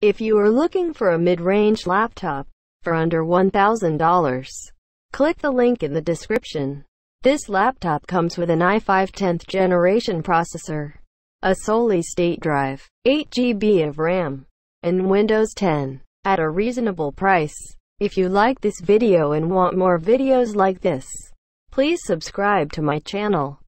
If you are looking for a mid-range laptop for under $1,000, click the link in the description. This laptop comes with an i5 10th generation processor, a solid state drive, 8 GB of RAM, and Windows 10 at a reasonable price. If you like this video and want more videos like this, please subscribe to my channel.